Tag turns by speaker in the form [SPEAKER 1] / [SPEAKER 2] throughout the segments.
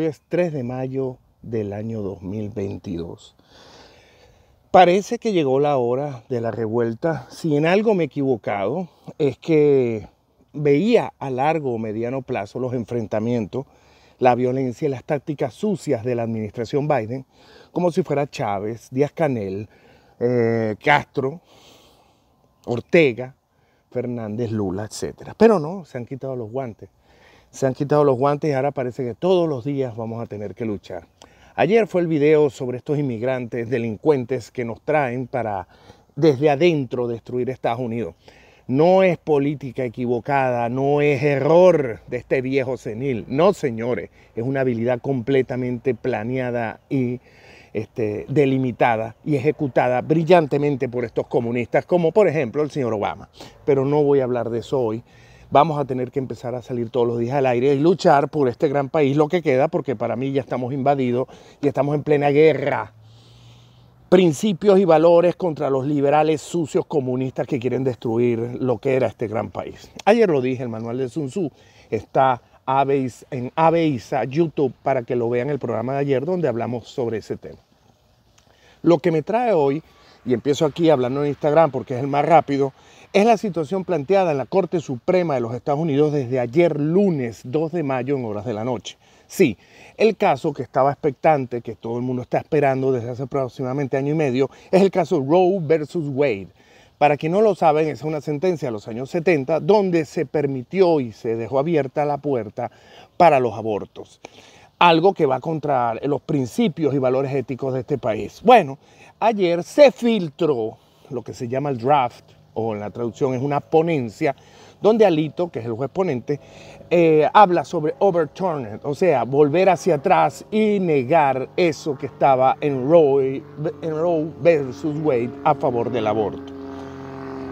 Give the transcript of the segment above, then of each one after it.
[SPEAKER 1] Hoy es 3 de mayo del año 2022. Parece que llegó la hora de la revuelta. Si en algo me he equivocado, es que veía a largo o mediano plazo los enfrentamientos, la violencia y las tácticas sucias de la administración Biden, como si fuera Chávez, Díaz Canel, eh, Castro, Ortega, Fernández, Lula, etc. Pero no, se han quitado los guantes. Se han quitado los guantes y ahora parece que todos los días vamos a tener que luchar. Ayer fue el video sobre estos inmigrantes delincuentes que nos traen para desde adentro destruir Estados Unidos. No es política equivocada, no es error de este viejo senil. No, señores, es una habilidad completamente planeada y este, delimitada y ejecutada brillantemente por estos comunistas, como por ejemplo el señor Obama. Pero no voy a hablar de eso hoy vamos a tener que empezar a salir todos los días al aire y luchar por este gran país, lo que queda, porque para mí ya estamos invadidos y estamos en plena guerra. Principios y valores contra los liberales sucios comunistas que quieren destruir lo que era este gran país. Ayer lo dije, el manual de Sun Tzu está en Aveisa YouTube para que lo vean el programa de ayer donde hablamos sobre ese tema. Lo que me trae hoy, y empiezo aquí hablando en Instagram porque es el más rápido, es la situación planteada en la Corte Suprema de los Estados Unidos desde ayer lunes 2 de mayo en horas de la noche. Sí, el caso que estaba expectante, que todo el mundo está esperando desde hace aproximadamente año y medio, es el caso Roe versus Wade. Para quien no lo saben, es una sentencia de los años 70 donde se permitió y se dejó abierta la puerta para los abortos. Algo que va contra los principios y valores éticos de este país. Bueno, ayer se filtró lo que se llama el draft o en la traducción es una ponencia, donde Alito, que es el juez ponente, eh, habla sobre overturn, o sea, volver hacia atrás y negar eso que estaba en Roe, versus Wade a favor del aborto.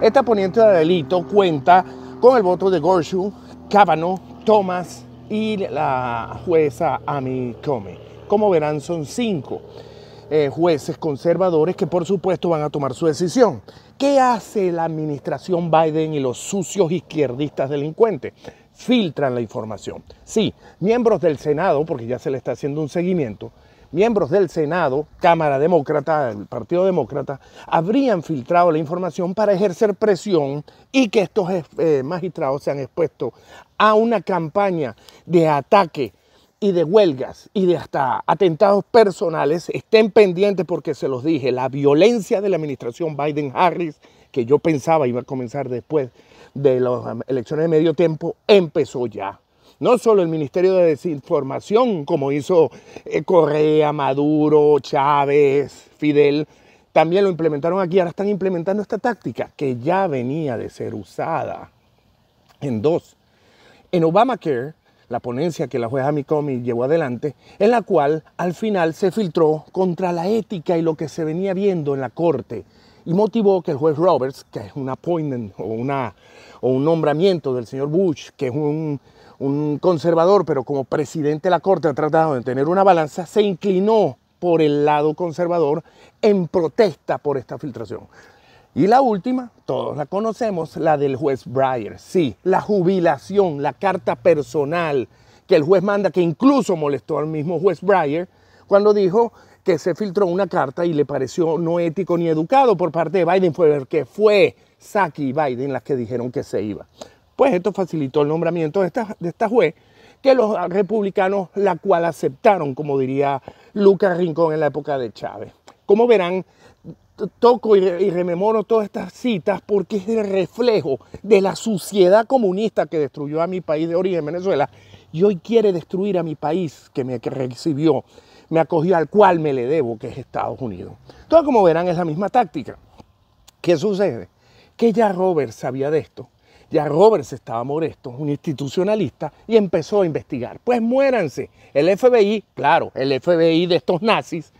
[SPEAKER 1] Esta ponente de Alito cuenta con el voto de Gorsuch, Kavanaugh, Thomas y la jueza Amy Comey. Como verán, son cinco. Eh, jueces conservadores que por supuesto van a tomar su decisión. ¿Qué hace la administración Biden y los sucios izquierdistas delincuentes? Filtran la información. Sí, miembros del Senado, porque ya se le está haciendo un seguimiento, miembros del Senado, Cámara Demócrata, el Partido Demócrata, habrían filtrado la información para ejercer presión y que estos eh, magistrados se han expuesto a una campaña de ataque y de huelgas y de hasta atentados personales, estén pendientes porque se los dije, la violencia de la administración Biden-Harris, que yo pensaba iba a comenzar después de las elecciones de medio tiempo, empezó ya. No solo el Ministerio de Desinformación, como hizo eh, Correa, Maduro, Chávez, Fidel, también lo implementaron aquí, ahora están implementando esta táctica que ya venía de ser usada en dos. En Obamacare, la ponencia que la jueza Micomi llevó adelante, en la cual al final se filtró contra la ética y lo que se venía viendo en la corte y motivó que el juez Roberts, que es un appointment o, un nombramiento del señor Bush, que es un, un conservador, pero como presidente de la corte ha tratado de tener una balanza, se inclinó por el lado conservador en protesta por esta filtración. Y la última, todos la conocemos, la del juez Breyer. Sí, la jubilación, la carta personal que el juez manda, que incluso molestó al mismo juez Breyer cuando dijo que se filtró una carta y le pareció no ético ni educado por parte de Biden, fue que fue Saki y Biden las que dijeron que se iba. Pues esto facilitó el nombramiento de esta, de esta juez, que los republicanos la cual aceptaron, como diría Lucas Rincón en la época de Chávez. Como verán, toco y, rememoro todas estas citas porque es el reflejo de la suciedad comunista que destruyó a mi país de origen, Venezuela, y hoy quiere destruir a mi país que me recibió, me acogió, al cual me le debo, que es Estados Unidos. Todo como verán es la misma táctica. ¿Qué sucede? Que ya Roberts sabía de esto. Ya Roberts estaba molesto, un institucionalista, y empezó a investigar. Pues muéranse. El FBI, claro, el FBI de estos nazis,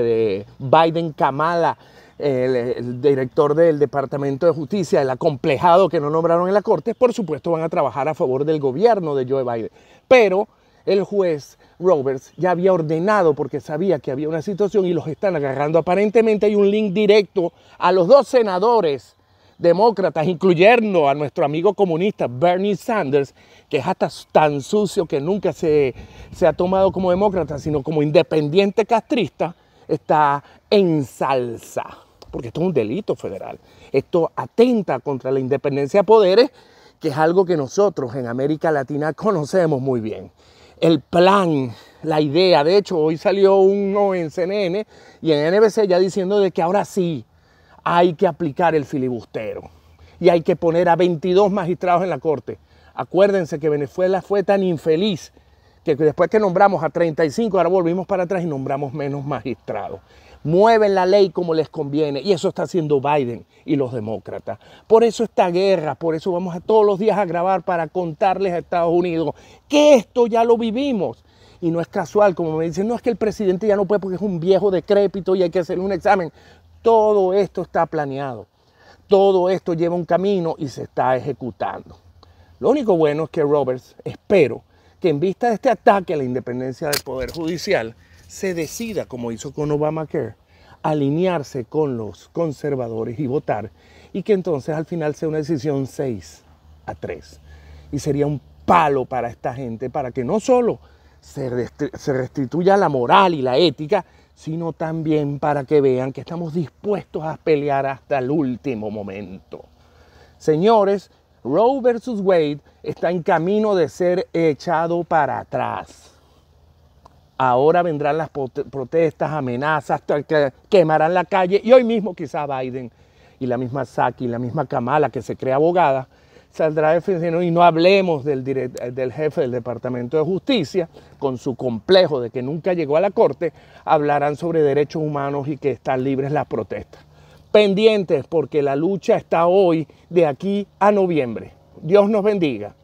[SPEAKER 1] de Biden Kamala, el, director del Departamento de Justicia, el acomplejado que no nombraron en la Corte, por supuesto van a trabajar a favor del gobierno de Joe Biden. Pero el juez Roberts ya había ordenado porque sabía que había una situación y los están agarrando. Aparentemente hay un link directo a los dos senadores demócratas, incluyendo a nuestro amigo comunista Bernie Sanders, que es hasta tan sucio que nunca se, se ha tomado como demócrata, sino como independiente castrista, está en salsa. Porque esto es un delito federal. Esto atenta contra la independencia de poderes, que es algo que nosotros en América Latina conocemos muy bien. El plan, la idea, de hecho hoy salió uno en CNN y en NBC ya diciendo de que ahora sí, hay que aplicar el filibustero y hay que poner a 22 magistrados en la corte. Acuérdense que Venezuela fue tan infeliz que después que nombramos a 35, ahora volvimos para atrás y nombramos menos magistrados. Mueven la ley como les conviene y eso está haciendo Biden y los demócratas. Por eso esta guerra, por eso vamos a todos los días a grabar para contarles a Estados Unidos que esto ya lo vivimos. Y no es casual, como me dicen, no es que el presidente ya no puede porque es un viejo decrépito y hay que hacerle un examen. Todo esto está planeado. Todo esto lleva un camino y se está ejecutando. Lo único bueno es que Roberts, espero, que en vista de este ataque a la independencia del Poder Judicial, se decida, como hizo con Obamacare, alinearse con los conservadores y votar, y que entonces al final sea una decisión 6 a 3. Y sería un palo para esta gente, para que no solo se, restituya la moral y la ética, sino también para que vean que estamos dispuestos a pelear hasta el último momento. Señores, Roe versus Wade está en camino de ser echado para atrás. Ahora vendrán las protestas, amenazas, que quemarán la calle y hoy mismo quizá Biden y la misma Saki la misma Kamala que se cree abogada saldrá defendiendo y no hablemos del, jefe del Departamento de Justicia con su complejo de que nunca llegó a la corte, hablarán sobre derechos humanos y que están libres las protestas. Pendientes porque la lucha está hoy de aquí a noviembre. Dios nos bendiga.